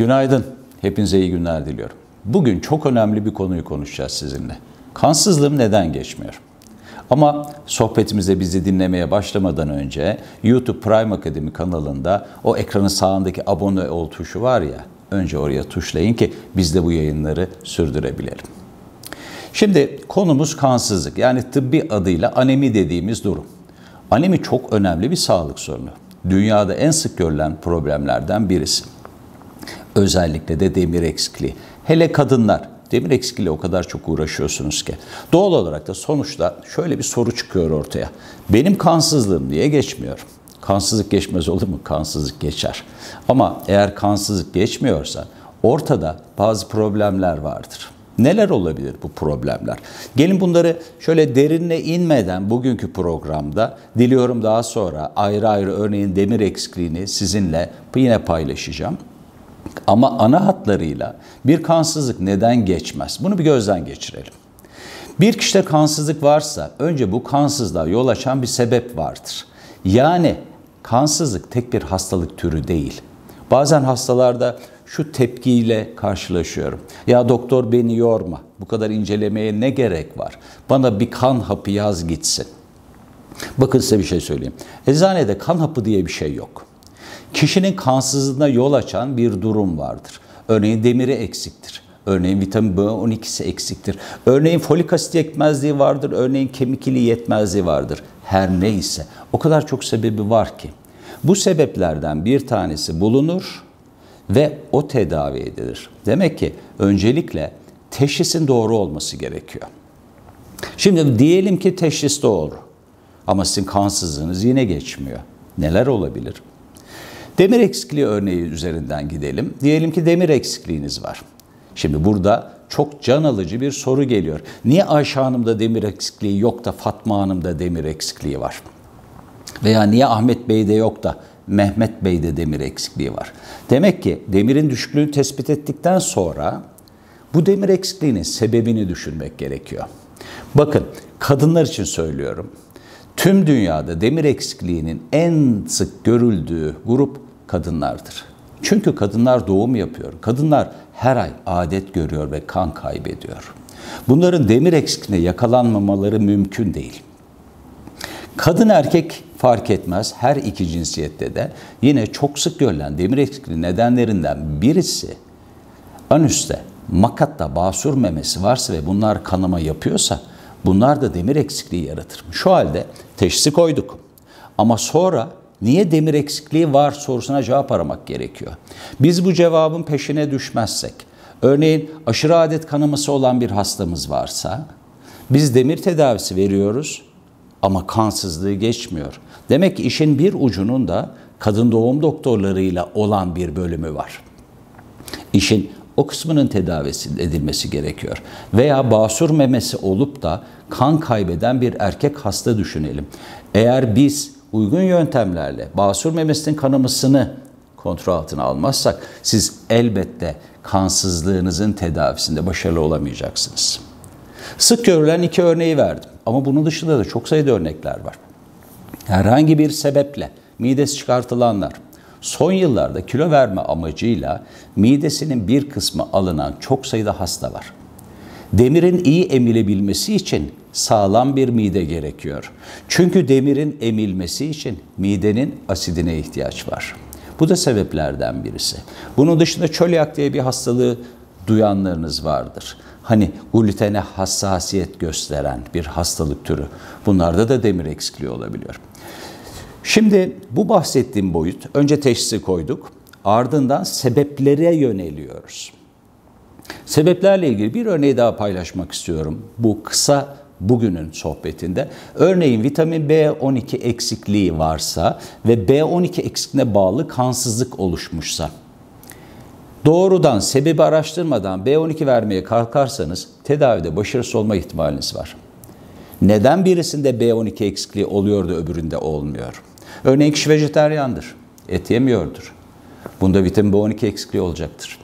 Günaydın. Hepinize iyi günler diliyorum. Bugün çok önemli bir konuyu konuşacağız sizinle. Kansızlığım neden geçmiyor? Ama sohbetimize bizi dinlemeye başlamadan önce YouTube Prime Akademi kanalında o ekranın sağındaki abone ol tuşu var ya, önce oraya tuşlayın ki biz de bu yayınları sürdürebilelim. Şimdi konumuz kansızlık yani tıbbi adıyla anemi dediğimiz durum. Anemi çok önemli bir sağlık sorunu. Dünyada en sık görülen problemlerden birisi. Özellikle de demir eksikliği. Hele kadınlar demir eksikliğiyle o kadar çok uğraşıyorsunuz ki. Doğal olarak da sonuçta şöyle bir soru çıkıyor ortaya. Benim kansızlığım niye geçmiyor? Kansızlık geçmez olur mu? Kansızlık geçer. Ama eğer kansızlık geçmiyorsa ortada bazı problemler vardır. Neler olabilir bu problemler? Gelin bunları şöyle derinle inmeden bugünkü programda diliyorum daha sonra ayrı ayrı örneğin demir eksikliğini sizinle yine paylaşacağım. Ama ana hatlarıyla bir kansızlık neden geçmez? Bunu bir gözden geçirelim. Bir kişide kansızlık varsa önce bu kansızlığa yol açan bir sebep vardır. Yani kansızlık tek bir hastalık türü değil. Bazen hastalarda şu tepkiyle karşılaşıyorum. Ya doktor beni yorma. Bu kadar incelemeye ne gerek var? Bana bir kan hapı yaz gitsin. Bakın size bir şey söyleyeyim. Eczanede kan hapı diye bir şey yok. Kişinin kansızlığına yol açan bir durum vardır. Örneğin demiri eksiktir. Örneğin vitamin B12'si eksiktir. Örneğin folik asit yetmezliği vardır. Örneğin kemik iliği yetmezliği vardır. Her neyse. O kadar çok sebebi var ki. Bu sebeplerden bir tanesi bulunur ve o tedavi edilir. Demek ki öncelikle teşhisin doğru olması gerekiyor. Şimdi diyelim ki teşhis doğru ama sizin kansızlığınız yine geçmiyor. Neler olabilir? Demir eksikliği örneği üzerinden gidelim. Diyelim ki demir eksikliğiniz var. Şimdi burada çok can alıcı bir soru geliyor. Niye Ayşe Hanım'da demir eksikliği yok da Fatma Hanım'da demir eksikliği var? Veya niye Ahmet Bey'de yok da Mehmet Bey'de demir eksikliği var? Demek ki demirin düşüklüğünü tespit ettikten sonra bu demir eksikliğinin sebebini düşünmek gerekiyor. Bakın kadınlar için söylüyorum. Tüm dünyada demir eksikliğinin en sık görüldüğü grup kadınlardır. Çünkü kadınlar doğum yapıyor. Kadınlar her ay adet görüyor ve kan kaybediyor. Bunların demir eksikliğine yakalanmamaları mümkün değil. Kadın erkek fark etmez her iki cinsiyette de yine çok sık görülen demir eksikliği nedenlerinden birisi anüste, makatta basur memesi varsa ve bunlar kanama yapıyorsa bunlar da demir eksikliği yaratır. Şu halde teşhisi koyduk. Ama sonra niye demir eksikliği var sorusuna cevap aramak gerekiyor. Biz bu cevabın peşine düşmezsek, örneğin aşırı adet kanaması olan bir hastamız varsa biz demir tedavisi veriyoruz ama kansızlığı geçmiyor. Demek ki işin bir ucunun da kadın doğum doktorlarıyla olan bir bölümü var. İşin o kısmının tedavisi edilmesi gerekiyor. Veya basur memesi olup da kan kaybeden bir erkek hasta düşünelim. Eğer biz uygun yöntemlerle basur memesinin kanamasını kontrol altına almazsak siz elbette kansızlığınızın tedavisinde başarılı olamayacaksınız. Sık görülen iki örneği verdim ama bunun dışında da çok sayıda örnekler var. Herhangi bir sebeple midesi çıkartılanlar, son yıllarda kilo verme amacıyla midesinin bir kısmı alınan çok sayıda hasta var. Demirin iyi emilebilmesi için sağlam bir mide gerekiyor. Çünkü demirin emilmesi için midenin asidine ihtiyaç var. Bu da sebeplerden birisi. Bunun dışında çölyak diye bir hastalığı duyanlarınız vardır. Hani glutene hassasiyet gösteren bir hastalık türü. Bunlarda da demir eksikliği olabiliyor. Şimdi bu bahsettiğim boyut önce teşhisi koyduk. Ardından sebeplere yöneliyoruz. Sebeplerle ilgili bir örneği daha paylaşmak istiyorum. Bu kısa bugünün sohbetinde. Örneğin vitamin B12 eksikliği varsa ve B12 eksikliğine bağlı kansızlık oluşmuşsa doğrudan sebebi araştırmadan B12 vermeye kalkarsanız tedavide başarısız olma ihtimaliniz var. Neden birisinde B12 eksikliği oluyor da öbüründe olmuyor? Örneğin kişi vejeteryandır, et yemiyordur. Bunda vitamin B12 eksikliği olacaktır.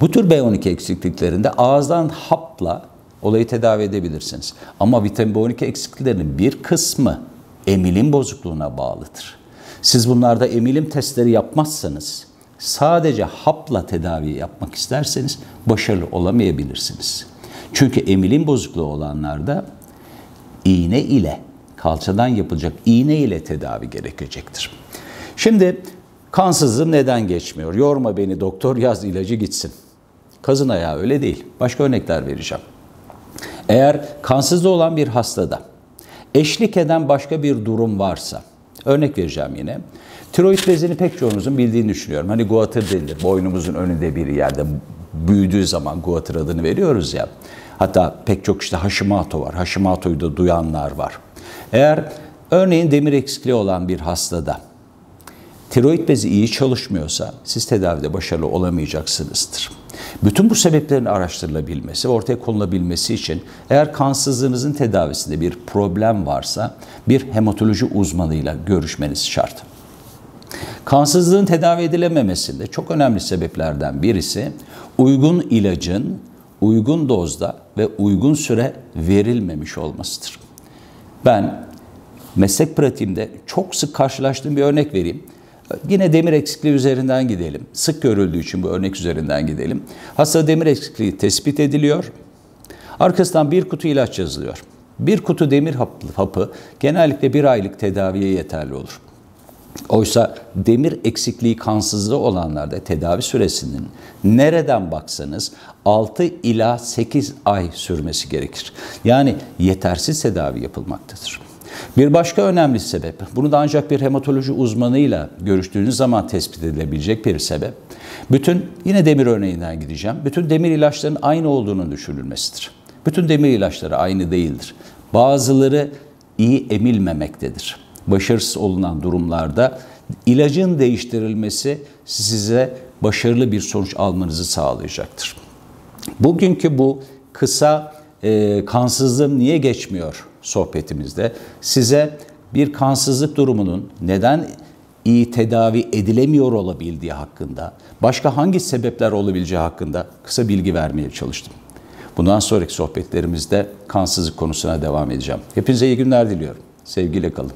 Bu tür B12 eksikliklerinde ağızdan hapla olayı tedavi edebilirsiniz. Ama vitamin B12 eksikliklerinin bir kısmı emilim bozukluğuna bağlıdır. Siz bunlarda emilim testleri yapmazsanız sadece hapla tedavi yapmak isterseniz başarılı olamayabilirsiniz. Çünkü emilim bozukluğu olanlarda iğne ile kalçadan yapılacak iğne ile tedavi gerekecektir. Şimdi kansızlığım neden geçmiyor? Yorma beni doktor yaz ilacı gitsin. Kazın ayağı öyle değil. Başka örnekler vereceğim. Eğer kansızlığı olan bir hastada eşlik eden başka bir durum varsa, örnek vereceğim yine. Tiroid bezini pek çoğunuzun bildiğini düşünüyorum. Hani guatr denilir. Boynumuzun önünde bir yerde büyüdüğü zaman guatr adını veriyoruz ya. Hatta pek çok işte Hashimoto var. Hashimoto'yu da duyanlar var. Eğer örneğin demir eksikliği olan bir hastada tiroid bezi iyi çalışmıyorsa siz tedavide başarılı olamayacaksınızdır. Bütün bu sebeplerin araştırılabilmesi ve ortaya konulabilmesi için eğer kansızlığınızın tedavisinde bir problem varsa bir hematoloji uzmanıyla görüşmeniz şart. Kansızlığın tedavi edilememesinde çok önemli sebeplerden birisi uygun ilacın uygun dozda ve uygun süre verilmemiş olmasıdır. Ben meslek pratiğimde çok sık karşılaştığım bir örnek vereyim. Yine demir eksikliği üzerinden gidelim. Sık görüldüğü için bu örnek üzerinden gidelim. Hasta demir eksikliği tespit ediliyor. Arkasından bir kutu ilaç yazılıyor. Bir kutu demir hapı genellikle bir aylık tedaviye yeterli olur. Oysa demir eksikliği kansızlığı olanlarda tedavi süresinin nereden baksanız 6 ila 8 ay sürmesi gerekir. Yani yetersiz tedavi yapılmaktadır. Bir başka önemli sebep, bunu da ancak bir hematoloji uzmanıyla görüştüğünüz zaman tespit edilebilecek bir sebep, bütün, yine demir örneğinden gideceğim, bütün demir ilaçların aynı olduğunu düşünülmesidir. Bütün demir ilaçları aynı değildir. Bazıları iyi emilmemektedir. Başarısız olunan durumlarda ilacın değiştirilmesi size başarılı bir sonuç almanızı sağlayacaktır. Bugünkü bu kısa e, kansızlığım niye geçmiyor sohbetimizde size bir kansızlık durumunun neden iyi tedavi edilemiyor olabildiği hakkında, başka hangi sebepler olabileceği hakkında kısa bilgi vermeye çalıştım. Bundan sonraki sohbetlerimizde kansızlık konusuna devam edeceğim. Hepinize iyi günler diliyorum. Sevgiyle kalın.